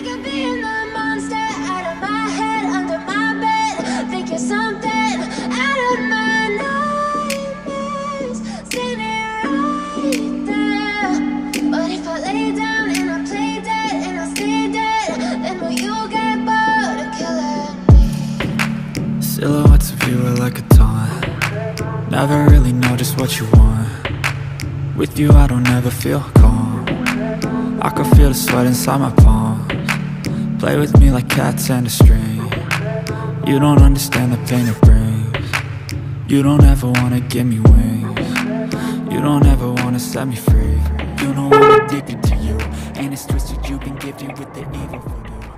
sick of being the monster out of my head, under my bed. Think you're something out of my nightmares. It right there. But if I lay down and I play dead and I stay dead, then will you get bored of killing me? Silhouettes of you are like a taunt. Never really know just what you want. With you, I don't ever feel calm. I can feel the sweat inside my palm. Play with me like cats and a string. You don't understand the pain it brings. You don't ever wanna give me wings. You don't ever wanna set me free. You know I'm addicted to you. And it's twisted you've been gifted with the evil voodoo